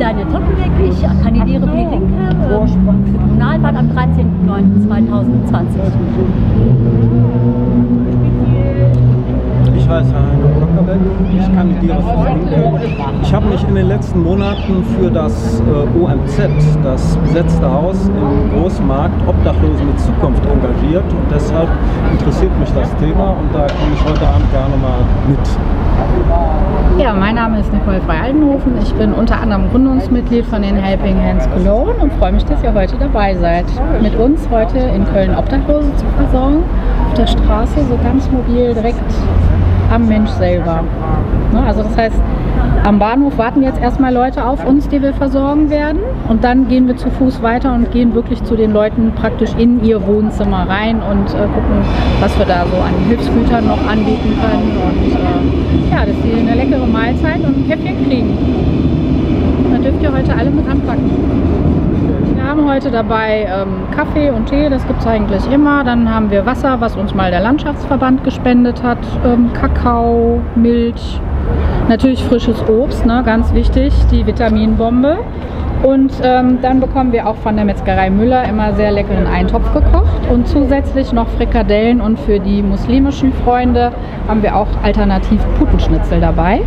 Daniel Tottenbeck. Ich kandidiere für die Linke für Kommunalwahl am 13.09.2020. Ich heiße Heino Kockerbeck, ich kandidiere für die Linke. Ich habe mich in den letzten Monaten für das äh, OMZ, das besetzte Haus im Großmarkt Obdachlose mit Zukunft engagiert und deshalb interessiert mich das Thema und da komme ich heute Abend gerne mal mit. Ja, mein Name ist Nicole Frey-Aldenhofen. Ich bin unter anderem Gründungsmitglied von den Helping Hands Cologne und freue mich, dass ihr heute dabei seid. Mit uns heute in Köln Obdachlose zu versorgen, auf der Straße, so ganz mobil, direkt am Mensch selber. Ne, also das heißt, am Bahnhof warten jetzt erstmal Leute auf uns, die wir versorgen werden. Und dann gehen wir zu Fuß weiter und gehen wirklich zu den Leuten praktisch in ihr Wohnzimmer rein und äh, gucken, was wir da so an Hilfsgütern noch anbieten können. Und äh, ja, dass sie eine leckere Mahlzeit und ein Käffchen kriegen. Da dürft ihr heute alle mit anpacken. Wir haben heute dabei ähm, Kaffee und Tee, das gibt es eigentlich immer. Dann haben wir Wasser, was uns mal der Landschaftsverband gespendet hat. Ähm, Kakao, Milch, natürlich frisches Obst, ne, ganz wichtig, die Vitaminbombe. Und ähm, dann bekommen wir auch von der Metzgerei Müller immer sehr leckeren Eintopf gekocht und zusätzlich noch Frikadellen und für die muslimischen Freunde haben wir auch alternativ Putenschnitzel dabei.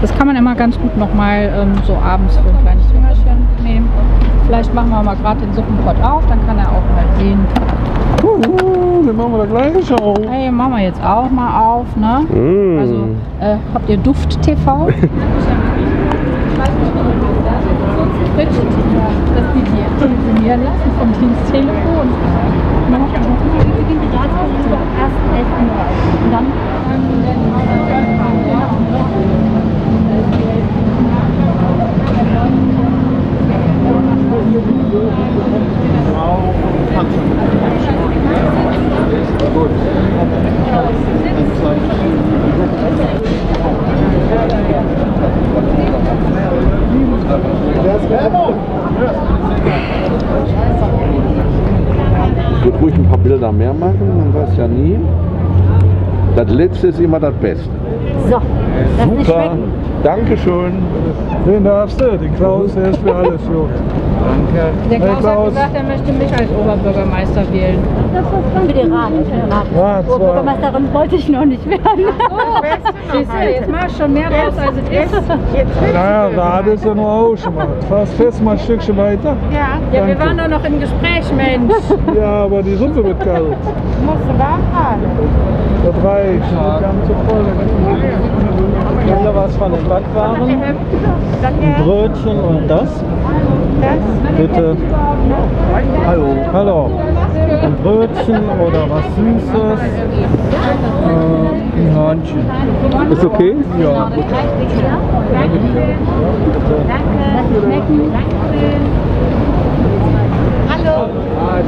Das kann man immer ganz gut nochmal ähm, so abends für ein kleines Fingerchen nehmen. Vielleicht machen wir mal gerade den Suppenpott auf, dann kann er auch mal sehen. Uh, den machen wir da gleich auf. Hey, machen wir jetzt auch mal auf, ne? Mm. Also, äh, habt ihr Duft-TV? dass die die telefonieren lassen vom Diensttelefon. Und dann Ich würde ruhig ein paar Bilder mehr machen, man weiß ja nie. Das letzte ist immer das Beste. so, das ist Super. Dankeschön. Den darfst du, den Klaus, der ist für alles gut. Danke. Der Klaus, Klaus. hat gesagt, er möchte mich als Oberbürgermeister wählen. Den Rat. Für den Rat. Ja, zwei. Bürgermeisterin wollte ich noch nicht werden. Siehst du, jetzt mach ich schon mehr raus, als es ist. Naja, Rad ist ja nur ausgemacht. Fast fest mal ein Stückchen weiter. Ja, wir waren doch noch im Gespräch, Mensch. Ja, aber die Suppe wird kalt. Musst du warm fahren. Das reicht. Die haben zu voll. Hier was von den Backwaren, ein Brötchen und das. Bitte. Hallo. Hallo. Ein Brötchen oder was Süßes. Äh, ein Hörnchen. Ist okay? Ja, gut.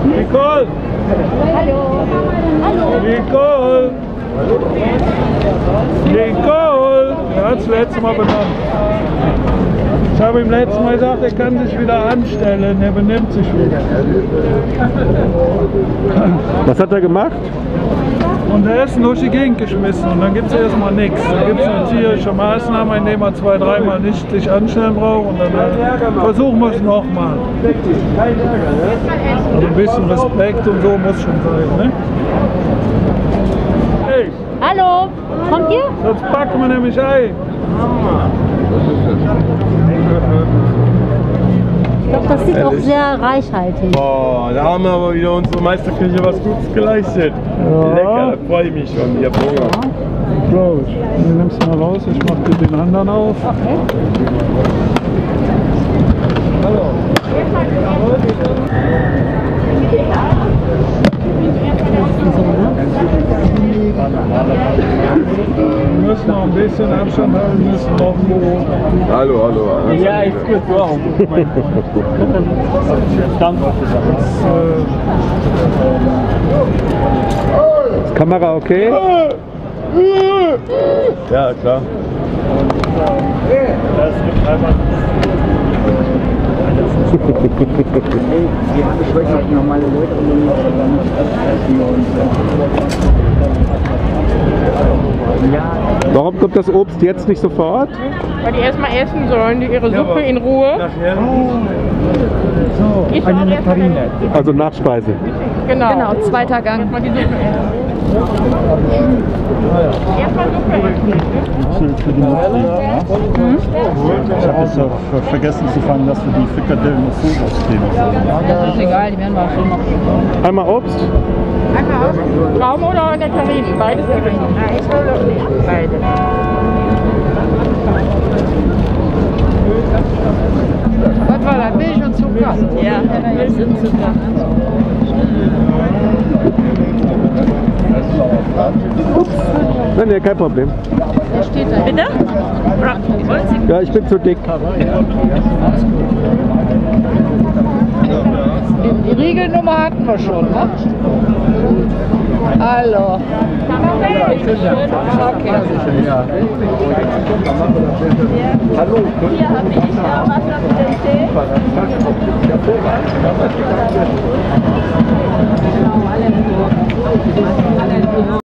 Nicole! Nicole! Nicole! Er hat das letzte Mal benannt. Ich habe ihm letztes Mal gesagt, er kann sich wieder anstellen. Er benimmt sich wieder. Was hat er gemacht? Und er ist durch die Gegend geschmissen und dann gibt es erstmal nichts. Dann gibt es eine tierische Maßnahme, indem man zwei, dreimal nicht sich anstellen braucht und dann versuchen wir es nochmal. Also ein bisschen Respekt und so muss schon sein. Ne? Hey, Hallo, kommt ihr? sonst packen wir nämlich ein. Ich glaube, das sieht auch sehr reichhaltig. Boah, da haben wir aber wieder unsere Meisterkirche was Gutes geleistet. Lecker, da freue ich mich schon. Ich hab Hunger. Glaube ich. Den nimmst du mal raus, ich mach dir den anderen auf. Wir müssen noch ein bisschen Abstand halten, müssen noch ein Büro. Hallo, hallo. Ja, ich gut, wow. Ist Kamera okay? Ja, klar. Warum kommt das Obst jetzt nicht sofort? Weil die erstmal essen sollen, die ihre Suppe in Ruhe. Ich eine Nektarine. Also Nachspeise. Genau. Genau, zweiter Gang. Für, für die Nutztiere. Ne? Ich habe jetzt auch ver- vergessen zu fragen, dass wir die Frikadellen auf Fotos geben. Das ist egal, die werden wir auch schon noch. Einmal Obst. Traum oder Nektarinen? Beides gibt es. Beide. Was war das? Milch und Zucker? Ja, Milch und Zucker. Nein, nee, kein Problem. Der steht da. Bitte? Ja, ich bin zu dick. Die, Riegelnummer hatten wir schon, ne? Hallo. Okay. Hier habe ich noch was auf den Tee.